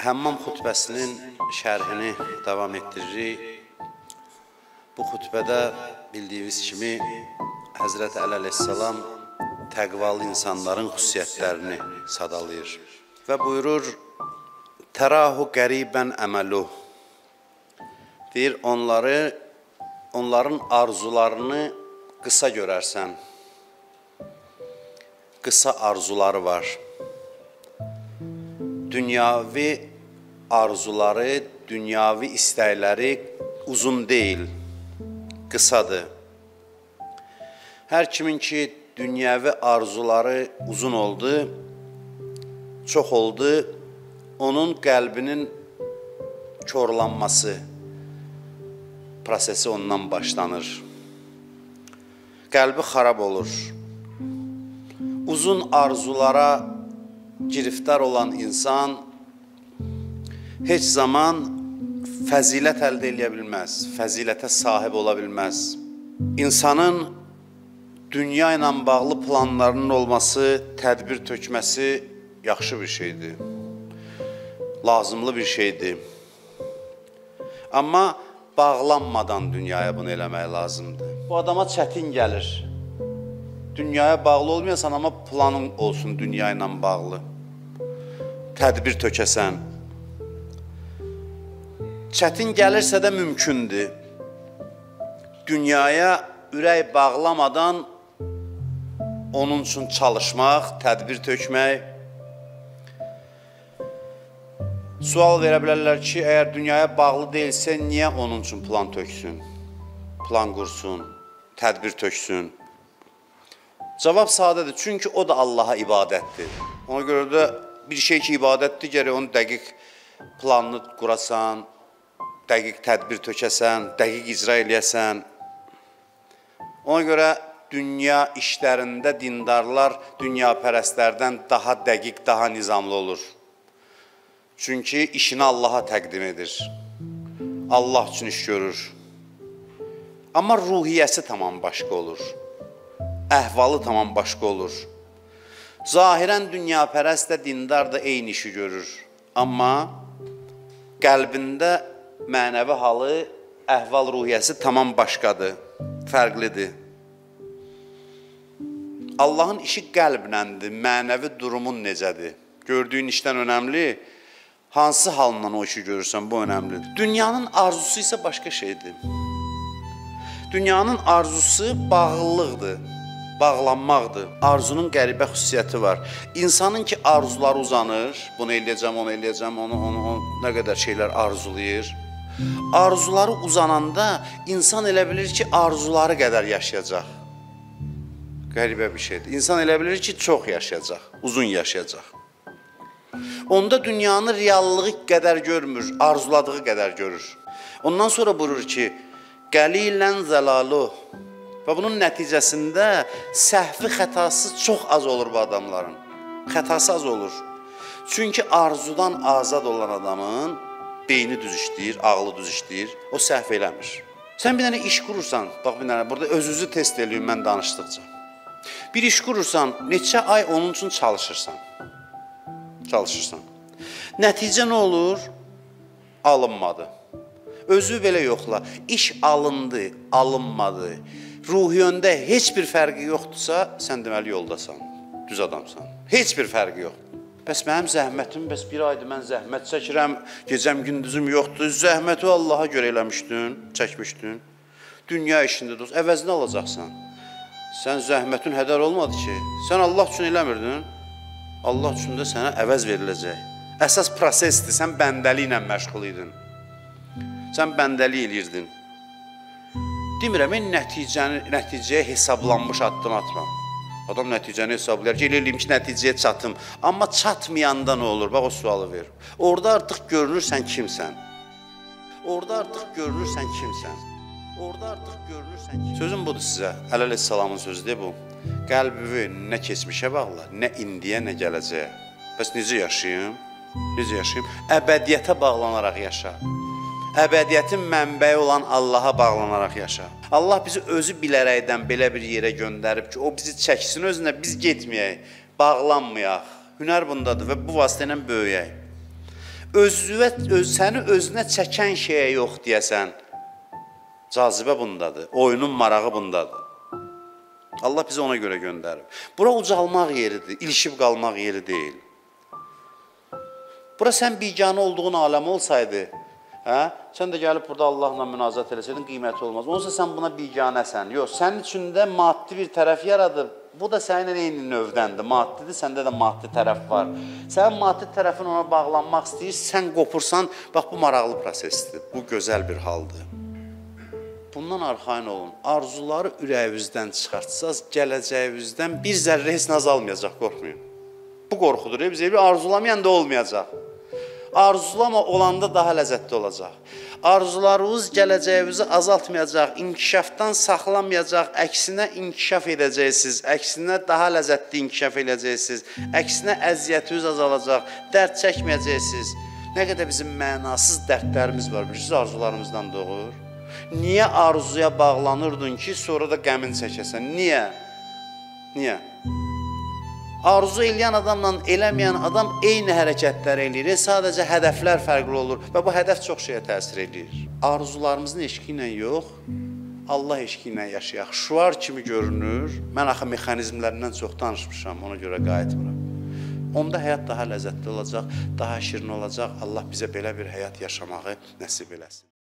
Həmmam xutbəsinin şərhini davam etdiririk. Bu xutbədə bildiyiniz kimi Həzrət Əli əleyhissalam təqvalı insanların xüsusiyyətlərini sadalayır və buyurur: "Tərahu qəribən əməlu" deyir onları onların arzularını qısa görərsən. Qısa arzuları var. Dünyavi arzuları, dünyavi istəkləri uzun deyil, qısadır. Hər kimin ki dünyəvi arzuları uzun oldu, çox oldu, onun qəlbinin korlanması prosesi ondan başlanır. Qəlbi xarab olur. Uzun arzulara giriftar olan insan heç zaman fəzilət əldə edə bilməz, fəzilətə sahib ola bilməz. İnsanın dünya ilə bağlı planlarının olması, tədbir tökməsi yaxşı bir şeydir. Lazımlı bir şeydir. Amma bağlanmadan dünyaya bunu eləmək lazımdır. Bu adama çətin gəlir. Dünyaya bağlı olmayasan, amma planın olsun dünya ilə bağlı. Tədbir tökəsən. Çətin gəlirsə də mümkündür. Dünyaya ürək bağlamadan onun üçün çalışmaq, tədbir tökmək. Sual verə bilərlər ki, əgər dünyaya bağlı deyilsə, niyə onun üçün plan töksün? Plan qursun, tədbir töksün? Cavab sadədir. Çünki o da Allaha ibadətdir. Ona görə də bir şey ki ibadətdir, gərək onu dəqiq planını qurasan, dəqiq tədbir tökəsən, dəqiq icra eləyəsən. Ona görə dünya işlərində dindarlar dünyapərəstlərdən daha dəqiq, daha nizamlı olur. Çünki işini Allaha təqdim edir. Allah üçün iş görür. Amma ruhiyyəsi tamam başqa olur. Əhvalı tamam başqa olur. Zahirən dünyapərəst də dindar da eyni işi görür. Amma qəlbində mənəvi halı, əhval ruhiyyəsi tamam başqadır, fərqlidir. Allahın işi qəlbnəndir, mənəvi durumun necədir? Gördüyün işdən önəmli, hansı halından o işi görürsən, bu önəmlidir. Dünyanın arzusu isə başqa şeydir. Dünyanın arzusu bağlılıqdır, bağlanmaqdır. Arzunun qəribə xüsusiyyəti var. İnsanın ki arzuları uzanır, bunu eləyəcəm, onu eləyəcəm, onu, onu, onu nə qədər şeylər arzulayır. Arzuları uzananda insan elə bilir ki, arzuları qədər yaşayacaq. Qəribə bir şeydir. İnsan elə bilir ki, çox yaşayacaq, uzun yaşayacaq. Onda dünyanı reallığı qədər görmür, arzuladığı qədər görür. Ondan sonra buyurur ki, qəlilən zəlalu və bunun nəticəsində səhvi xətası çox az olur bu adamların. Xətası az olur. Çünki arzudan azad olan adamın beyni düz işləyir, ağlı düz işləyir, o səhv eləmir. Sən bir dənə iş qurursan, bax bir dənə burada öz-özü test eləyim mən danışdıqca. Bir iş qurursan, neçə ay onun üçün çalışırsan çalışırsan. Nəticə nə olur? Alınmadı. Özü belə yoxla. İş alındı, alınmadı. Ruhi yöndə heç bir fərqi yoxdursa, sən deməli yoldasan, düz adamsan. Heç bir fərqi yoxdur. Bəs mənim zəhmətim, bəs bir aydır mən zəhmət çəkirəm, gecəm gündüzüm yoxdur. Zəhməti Allaha görə eləmişdin, çəkmişdin. Dünya işində dost, əvəzini alacaqsan. Sən zəhmətin hədər olmadı ki, sən Allah üçün eləmirdin. Allah üçün də sənə əvəz veriləcək. Əsas prosesdir, sən bəndəliklə məşğul idin. Sən bəndəlik eləyirdin. Demirəm, mən nəticəni, nəticəyə hesablanmış addım atmam. Adam nəticəni hesablayar ki, elə eləyim ki, nəticəyə çatım. Amma çatmayanda nə olur? Bax, o sualı ver. Orada artıq görünürsən kimsən. Orada artıq görünürsən kimsən. Orada artıq görünürsən kimsən. Sözüm budur sizə. Əleyhissalamın sözüdür bu. Qəlbimi nə keçmişə bağla, nə indiyə, nə gələcəyə. Bəs necə yaşayım? Necə yaşayım? Əbədiyyətə bağlanaraq yaşa. Əbədiyyətin mənbəyi olan Allaha bağlanaraq yaşa. Allah bizi özü bilərəkdən belə bir yerə göndərib ki, o bizi çəksin özünə, biz getməyək, bağlanmayaq. Hünər bundadır və bu vasitə ilə böyüyək. Özüvə öz səni özünə çəkən şeyə yox deyəsən. Cazibə bundadır. Oyunun marağı bundadır. Allah bizi ona görə göndərib. Bura ucalmaq yeridir, ilişib qalmaq yeri deyil. Bura sən biganə olduğun aləm olsaydı, hə? Sən də gəlib burada Allahla münazat eləsəydin, qiyməti olmaz. Onsa sən buna biganəsən. Yox, sənin içində maddi bir tərəf yaradıb. Bu da səninlə eyni növdəndir. Maddidir, səndə də maddi tərəf var. Sənin maddi tərəfin ona bağlanmaq istəyir, sən qopursan, bax bu maraqlı prosesdir. Bu gözəl bir haldır. Bundan arxayın olun. Arzuları ürəyinizdən çıxartsaz, gələcəyinizdən bir zərrə heç nə azalmayacaq, qorxmayın. Bu qorxudur. Bizə bir arzulamayan da olmayacaq. Arzulama olanda daha ləzzətli olacaq. Arzularınız gələcəyinizi azaltmayacaq, inkişafdan saxlamayacaq, əksinə inkişaf edəcəksiniz, əksinə daha ləzzətli inkişaf edəcəksiniz, əksinə əziyyətiniz azalacaq, dərd çəkməyəcəksiniz. Nə qədər bizim mənasız dərdlərimiz var, bilirsiniz, arzularımızdan doğur. Niyə arzuya bağlanırdın ki, sonra da qəmin çəkəsən? Niyə? Niyə? Arzu eləyən adamla eləməyən adam eyni hərəkətlər eləyir. Sadəcə hədəflər fərqli olur və bu hədəf çox şeyə təsir eləyir. Arzularımızın eşqi ilə yox, Allah eşqi ilə yaşayaq. Şuar kimi görünür. Mən axı mexanizmlərindən çox danışmışam, ona görə qayıtmıram. Onda həyat daha ləzzətli olacaq, daha şirin olacaq. Allah bizə belə bir həyat yaşamağı nəsib eləsin.